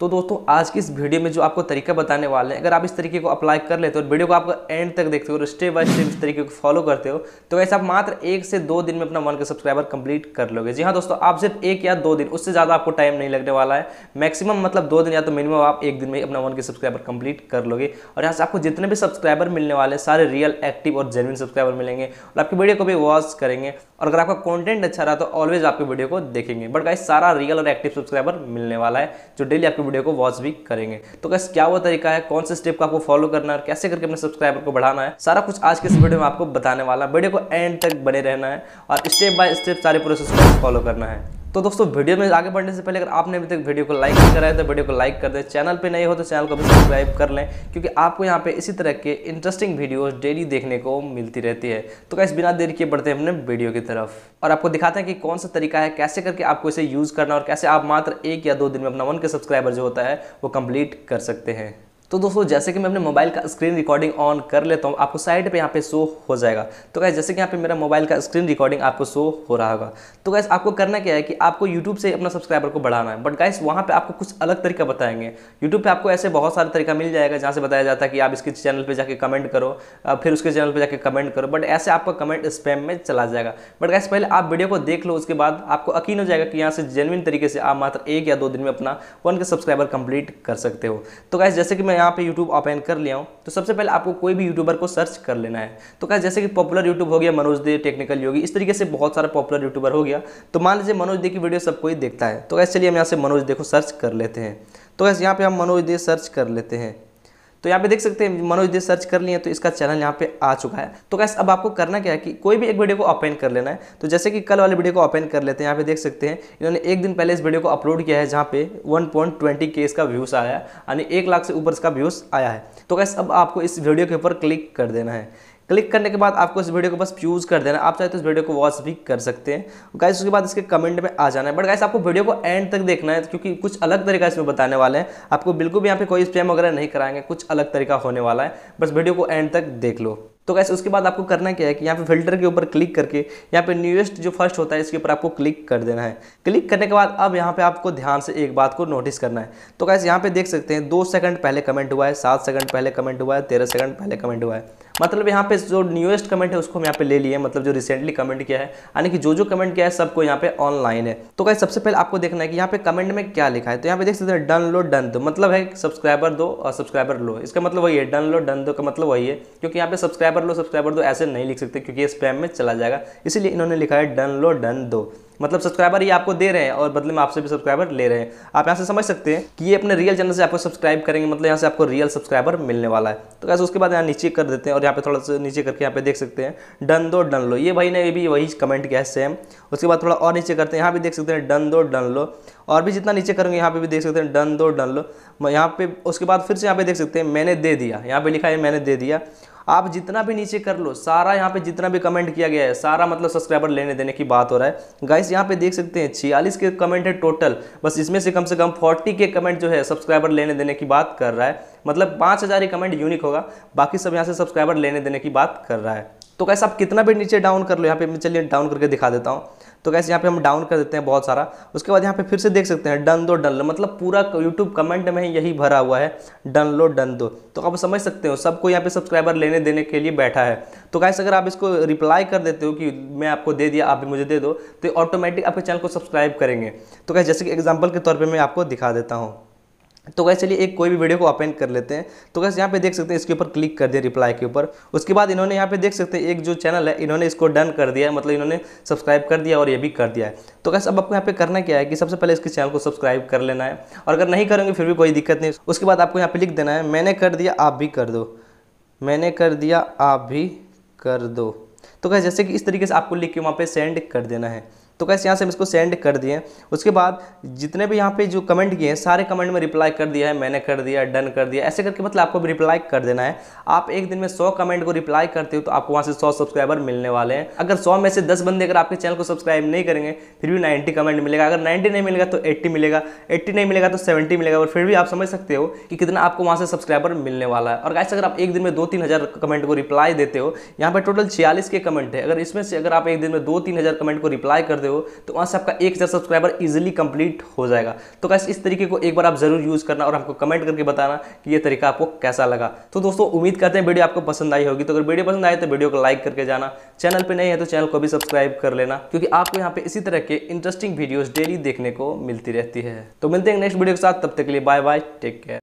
तो दोस्तों, आज की इस वीडियो में जो आपको तरीका बताने वाले हैं, अगर आप इस तरीके को अप्लाई कर लेते हो और वीडियो को आप एंड तक देखते हो और स्टेप बाय स्टेप इस तरीके को फॉलो करते हो तो वैसे आप मात्र एक से दो दिन में अपना वन के सब्सक्राइबर कंप्लीट कर लोगे। जी हाँ दोस्तों, आप सिर्फ़ एक या दो दिन, उससे ज़्यादा आपको टाइम नहीं लगने वाला है। मैक्सिमम मतलब दो दिन या तो मिनिमम आप एक दिन में अपना वन के सब्सक्राइबर कंप्लीट कर लोगे। और यहाँ से आपको जितने भी सब्सक्राइबर मिलने वाले सारे रियल एक्टिव और जेनविन सब्सक्राइबर मिलेंगे और आपकी वीडियो को भी वॉच करेंगे। और अगर आपका कॉन्टेंट अच्छा रहा तो ऑलवेज आपकी वीडियो को देखेंगे। बट गाइस सारा रियल और एक्टिव सब्सक्राइबर मिलने वाला है, जो डेली आपकी वीडियो को वॉच भी करेंगे। तो कैसे क्या वो तरीका है? कौन से स्टेप का आपको फॉलो करना है कैसे करके अपने सब्सक्राइबर को बढ़ाना है? सारा कुछ आज के इस वीडियो में आपको बताने वाला है। वीडियो को एंड तक बने रहना है और स्टेप बाय स्टेप सारे प्रोसेस को फॉलो करना है। तो दोस्तों, वीडियो में आगे बढ़ने से पहले अगर आपने अभी तक वीडियो को लाइक नहीं करा है तो वीडियो को लाइक कर दें। चैनल पे नए हो तो चैनल को भी सब्सक्राइब कर लें, क्योंकि आपको यहाँ पे इसी तरह के इंटरेस्टिंग वीडियोस डेली देखने को मिलती रहती है। तो कैसे बिना देर के बढ़ते हैं अपने वीडियो की तरफ़। और आपको दिखाते हैं कि कौन सा तरीका है, कैसे करके आपको इसे यूज़ करना और कैसे आप मात्र एक या दो दिन में अपना वन के सब्सक्राइबर जो होता है, वो कंप्लीट कर सकते हैं। तो दोस्तों, जैसे कि मैं अपने मोबाइल का स्क्रीन रिकॉर्डिंग ऑन कर लेता हूँ, आपको साइड पे यहाँ पे शो हो जाएगा। तो कैसे जैसे कि यहाँ पे मेरा मोबाइल का स्क्रीन रिकॉर्डिंग आपको शो हो रहा होगा। तो गैस आपको करना क्या है कि आपको यूट्यूब से अपना सब्सक्राइबर को बढ़ाना है। बट गाइस वहाँ पर आपको कुछ अलग तरीका बताएँगे। यूट्यूब पर आपको ऐसे बहुत सारे तरीका मिल जाएगा, जहाँ से बताया जाता है कि आप इसके चैनल पर जाकर कमेंट करो फिर उसके चैनल पर जाकर कमेंट करो। बट ऐसे आपका कमेंट स्पैम में चला जाएगा। बट गैस पहले आप वीडियो को देख लो, उसके बाद आपको यकीन हो जाएगा कि यहाँ से जेनविन तरीके से आप मात्र एक या दो दिन में अपना वन के सब्सक्राइबर कंप्लीट कर सकते हो। तो गैस जैसे कि मैं यहाँ पे यूट्यूब ओपन कर लिया हूँ तो सबसे पहले आपको कोई भी यूट्यूबर को सर्च कर लेना है। तो क्या जैसे कि पॉपुलर यूट्यूब हो गया मनोज दे टेक्निकल योगी, इस तरीके से बहुत सारा पॉपुलर यूट्यूबर हो गया। तो मान लीजिए मनोज दे की वीडियो सब कोई देखता है तो कैसे चलिए हम यहाँ से मनोज दे को सर्च कर लेते हैं। तो कैसे यहाँ पे हम मनोज दे सर्च कर लेते हैं। तो यहाँ पे देख सकते हैं, मनोज दे सर्च कर लिए तो इसका चैनल यहाँ पे आ चुका है। तो कैसे अब आपको करना क्या है कि कोई भी एक वीडियो को ओपन कर लेना है। तो जैसे कि कल वाले वीडियो को ओपन कर लेते हैं, यहाँ पे देख सकते हैं, इन्होंने एक दिन पहले इस वीडियो को अपलोड किया है, जहाँ पे 1.20 के इसका व्यूज़ आया है, यानी एक लाख से ऊपर इसका व्यूज़ आया है। तो कैसे अब आपको इस वीडियो के ऊपर क्लिक कर देना है। क्लिक करने के बाद आपको इस वीडियो को बस फ्यूज कर देना आप चाहे तो इस वीडियो को वॉच भी कर सकते हैं। गाइस उसके बाद इसके कमेंट में आ जाना है। बट गाइस आपको वीडियो को एंड तक देखना है, क्योंकि कुछ अलग तरीका इसमें बताने वाले हैं। आपको बिल्कुल भी यहाँ पे कोई स्पैम वगैरह नहीं कराएँगे, कुछ अलग तरीका होने वाला है। बस वीडियो को एंड तक देख लो। तो कैसे उसके बाद आपको करना क्या है कि यहाँ पे फ़िल्टर के ऊपर क्लिक करके यहाँ पे न्यूएस्ट जो फ़र्स्ट होता है, इसके ऊपर आपको क्लिक कर देना है। क्लिक करने के बाद अब यहाँ पे आपको ध्यान से एक बात को नोटिस करना है। तो कैसे यहाँ पे देख सकते हैं, दो सेकंड पहले कमेंट हुआ है, सात सेकंड पहले कमेंट हुआ है, तेरह सेकंड पहले कमेंट हुआ है। मतलब यहाँ पे जो न्यूएस्ट कमेंट है, उसको हम यहाँ पे ले लिए मतलब जो रिसेंटली कमेंट किया है, यानी कि जो जो कमेंट किया है, सबको यहाँ पे ऑनलाइन है। तो कैसे सबसे पहले आपको देखना है कि यहाँ पे कमेंट में क्या लिखा है। तो यहाँ पे देख सकते हैं डन लो डन दो मतलब है सब्सक्राइबर दो और सब्सक्राइबर लो। इसका मतलब वही है डन लो डन दो का मतलब वही है, क्योंकि यहाँ पे सब्सक्राइबर लो सब्सक्राइबर दो ऐसे नहीं लिख सकते, क्योंकि ये स्पैम में चला जाएगा। इसीलिए इन्होंने लिखा है डन लो डन दो। मतलब सब्सक्राइबर ये आपको दे रहे हैं और बदले में आपसे भी सब्सक्राइबर ले रहे हैं। आप यहाँ से समझ सकते हैं कि ये अपने रियल चैनल से आपको सब्सक्राइब करेंगे मतलब यहाँ से आपको रियल सब्सक्राइबर मिलने वाला है। तो कैसे उसके बाद यहाँ नीचे कर देते हैं और यहाँ पे थोड़ा सा नीचे करके यहाँ पे देख सकते हैं, डन दो, डन लो। ये भाई ने भी वही कमेंट किया है सेम उसके बाद थोड़ा और नीचे करते हैं, यहाँ पे देख सकते हैं, डन दो, डन लो। और भी जितना नीचे करेंगे, यहाँ पे भी देख सकते हैं, डन दो, डन लो। यहाँ पे, उसके बाद फिर से यहाँ पे देख सकते हैं, मैंने दे दिया। यहाँ पे लिखा है, मैंने दे दिया। आप जितना भी नीचे कर लो, सारा यहाँ पे जितना भी कमेंट किया गया है, सारा मतलब सब्सक्राइबर लेने देने की बात हो रहा है। गाइस यहाँ पे देख सकते हैं, छियालीस के कमेंट है टोटल बस इसमें से कम से कम फोर्टी के कमेंट जो है सब्सक्राइबर लेने देने की बात कर रहा है। मतलब पाँच हज़ार कमेंट यूनिक होगा, बाकी सब यहाँ से सब्सक्राइबर लेने देने की बात कर रहा है। तो कैसे आप कितना भी नीचे डाउन कर लो, यहाँ पे मैं चलिए डाउन करके दिखा देता हूँ। तो कैसे यहाँ पे हम डाउन कर देते हैं बहुत सारा। उसके बाद यहाँ पे फिर से देख सकते हैं डन दो डन लो। मतलब पूरा यूट्यूब कमेंट में यही भरा हुआ है डन लो डन दो। तो आप समझ सकते हो, सबको यहाँ पे सब्सक्राइबर लेने, देने के लिए बैठा है। तो कैसे अगर आप इसको रिप्लाई कर देते हो कि मैं आपको दे दिया, आप भी मुझे दे दो तो ऑटोमेटिक आपके चैनल को सब्सक्राइब करेंगे। तो कैसे जैसे कि एग्ज़ाम्पल के तौर पर मैं आपको दिखा देता हूँ। तो कैसे चलिए एक कोई भी वीडियो को ओपन कर लेते हैं। तो कैसे यहाँ पे देख सकते हैं, इसके ऊपर क्लिक कर दिया रिप्लाई के ऊपर। उसके बाद इन्होंने यहाँ पे देख सकते हैं, एक जो चैनल है, इन्होंने इसको डन कर दिया है मतलब इन्होंने सब्सक्राइब कर दिया और ये भी कर दिया है। तो कैसे अब आपको यहाँ पे करना क्या है कि सबसे पहले इसके चैनल को सब्सक्राइब कर लेना है। और अगर नहीं करेंगे, फिर भी कोई दिक्कत नहीं। उसके बाद आपको यहाँ पर लिख देना है, मैंने कर दिया, आप भी कर दो। मैंने कर दिया, आप भी कर दो। तो कैसे जैसे कि इस तरीके से आपको लिख के वहाँ पर सेंड कर देना है। तो कैसे यहाँ से हम इसको सेंड कर दिए उसके बाद जितने भी यहाँ पे जो कमेंट किए हैं, सारे कमेंट में रिप्लाई कर दिया है, मैंने कर दिया डन कर दिया। ऐसे करके मतलब आपको भी रिप्लाई कर देना है। आप एक दिन में सौ कमेंट को रिप्लाई करते हो तो आपको वहाँ से सौ सब्सक्राइबर मिलने वाले हैं। अगर सौ में से दस बंदे अगर आपके चैनल को सब्सक्राइब नहीं करेंगे, फिर भी नाइन्टी कमेंट मिलेगा। अगर नाइन्टी नहीं मिलेगा तो एट्टी मिलेगा। एट्टी नहीं मिलेगा तो सेवेंटी मिलेगा। और फिर भी आप समझ सकते हो कि कितना आपको वहाँ से सब्सक्राइबर मिलने वाला है। और ऐसे अगर आप एक दिन में दो तीन हज़ार कमेंट को रिप्लाई देते हो, यहाँ पर टोटल छियालीस के कमेंट है। अगर इसमें से अगर आप एक दिन में दो तीन हज़ार कमेंट को रिप्लाई कर दो हो तो वहाँ से आपका एक हज़ार सब्सक्राइबर ईजिली कंप्लीट हो जाएगा। तो कैसे इस तरीके को एक बार आप ज़रूर यूज़ करना और हमको कमेंट करके बताना कि ये तरीका आपको कैसा लगा। तो दोस्तों, उम्मीद करते हैं वीडियो आपको पसंद आई होगी। तो अगर वीडियो पसंद आए तो वीडियो को लाइक करके जाना। चैनल पर नहीं है तो चैनल को भी सब्सक्राइब कर लेना, क्योंकि आपको यहाँ पे इसी तरह के इंटरेस्टिंग वीडियोज़ डेली देखने को मिलती रहती है। तो मिलते हैं नेक्स्ट वीडियो के साथ। तब तक के लिए बाय बाय टेक केयर